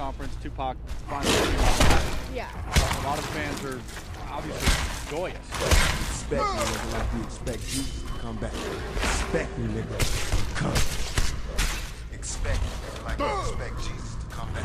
conference. Tupac finally. Yeah. A lot of fans are obviously joyous. Expect me, nigga, like you expect Jesus to come back. Expect me, nigga. Come. Expect me, nigga, like you expect Jesus to come back.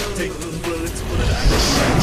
shattered. Taking bullets, bullet action.